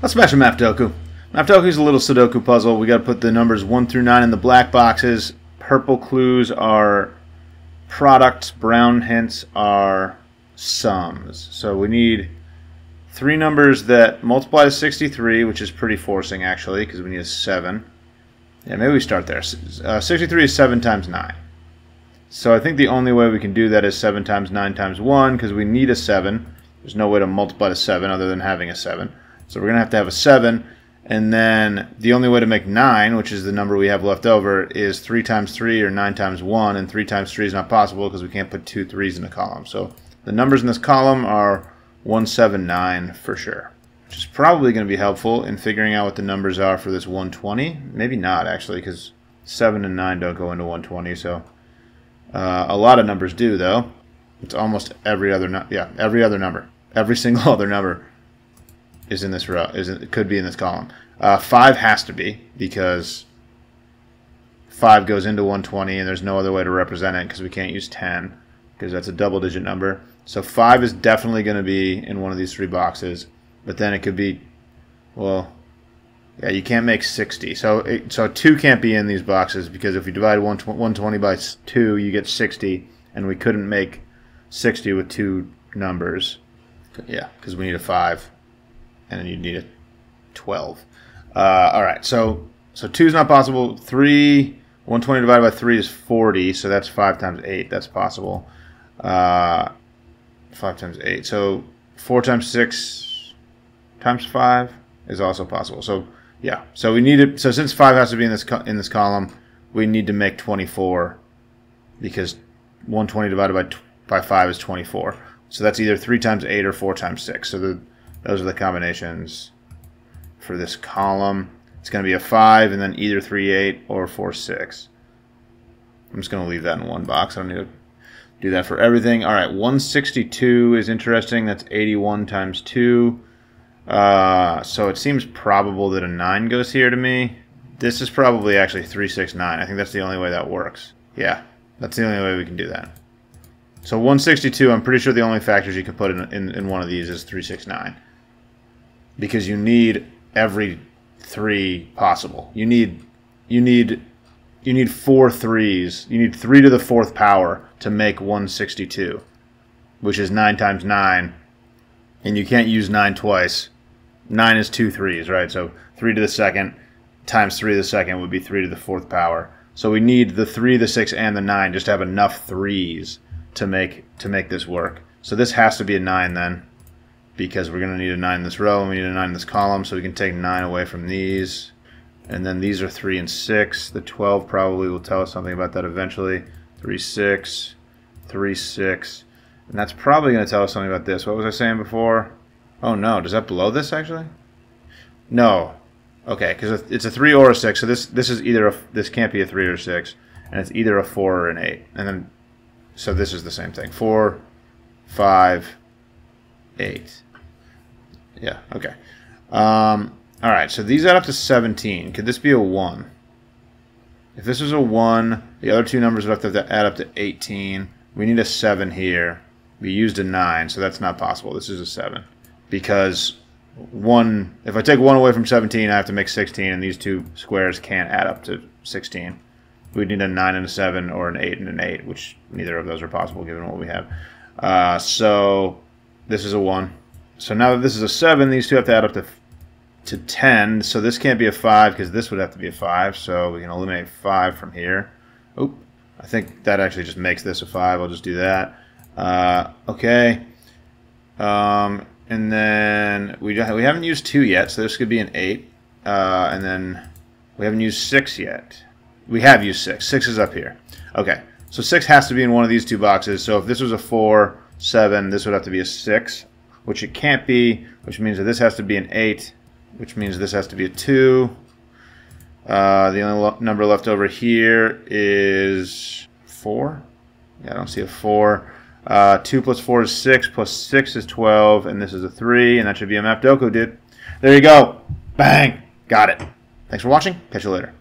Let's smash a Maffdoku. Is a little Sudoku puzzle. We got to put the numbers 1 through 9 in the black boxes. Purple clues are products, brown hints are sums. So we need three numbers that multiply to 63, which is pretty forcing actually, because we need a 7. Yeah, maybe we start there. Uh, 63 is 7 times 9. So I think the only way we can do that is 7 times 9 times 1, because we need a 7. There's no way to multiply to 7 other than having a 7. So we're going to have to have a 7. And then the only way to make 9, which is the number we have left over, is 3 times 3 or 9 times 1. And 3 times 3 is not possible because we can't put two 3's in a column. So the numbers in this column are 179 for sure. Which is probably going to be helpful in figuring out what the numbers are for this 120. Maybe not, actually, because 7 and 9 don't go into 120. So uh, a lot of numbers do, though. It's almost every other, yeah, every other number. Every single other number is in this row. Is it could be in this column. Uh, five has to be because five goes into 120, and there's no other way to represent it because we can't use 10 because that's a double-digit number. So five is definitely going to be in one of these three boxes, but then it could be, well, yeah, you can't make 60. So it, so two can't be in these boxes because if you divide 120 by two, you get 60, and we couldn't make 60 with two numbers. Yeah, because we need a five and then you need a 12. Uh, all right, so so 2 is not possible. 3, 120 divided by 3 is 40, so that's 5 times 8. That's possible. Uh, 5 times 8. So 4 times 6 times 5 is also possible. So yeah, so we need it. So since 5 has to be in this in this column, we need to make 24 because 120 divided by by 5 is 24. So that's either 3 times 8 or 4 times 6. So the those are the combinations for this column. It's going to be a 5 and then either 3, 8 or 4, 6. I'm just going to leave that in one box. I don't need to do that for everything. All right, 162 is interesting. That's 81 times 2. Uh, so it seems probable that a 9 goes here to me. This is probably actually 369. I think that's the only way that works. Yeah, that's the only way we can do that. So 162, I'm pretty sure the only factors you can put in, in, in one of these is 369 because you need every three possible. You need you need you need four threes. You need three to the fourth power to make 162, which is nine times nine, and you can't use nine twice. Nine is two threes, right? So three to the second times three to the second would be three to the fourth power. So we need the three, the six, and the nine just to have enough threes to make to make this work. So this has to be a nine then because we're going to need a 9 in this row and we need a 9 in this column so we can take 9 away from these. And then these are 3 and 6 the 12 probably will tell us something about that eventually. 3 6 3 6 and that's probably going to tell us something about this. What was I saying before? Oh no. Does that below this actually? No. Okay because it's a 3 or a 6 so this this is either a this can't be a 3 or a 6 and it's either a 4 or an 8 and then so this is the same thing. 4 5 8 yeah, okay. Um, all right, so these add up to 17. Could this be a 1? If this was a 1, the other two numbers would have to add up to 18. We need a 7 here. We used a 9, so that's not possible. This is a 7. Because 1, if I take 1 away from 17, I have to make 16, and these two squares can't add up to 16. We need a 9 and a 7, or an 8 and an 8, which neither of those are possible given what we have. Uh, so this is a 1. So now that this is a 7, these two have to add up to to 10. So this can't be a 5 because this would have to be a 5. So we can eliminate 5 from here. Oop. I think that actually just makes this a 5. I'll just do that. Uh, okay. Um, and then we, we haven't used 2 yet, so this could be an 8. Uh, and then we haven't used 6 yet. We have used 6. 6 is up here. Okay. So 6 has to be in one of these two boxes. So if this was a 4, 7, this would have to be a 6 which it can't be, which means that this has to be an 8, which means this has to be a 2. Uh, the only number left over here is 4. Yeah, I don't see a 4. Uh, 2 plus 4 is 6, plus 6 is 12, and this is a 3, and that should be a Maffdoku, dude. There you go. Bang! Got it. Thanks for watching. Catch you later.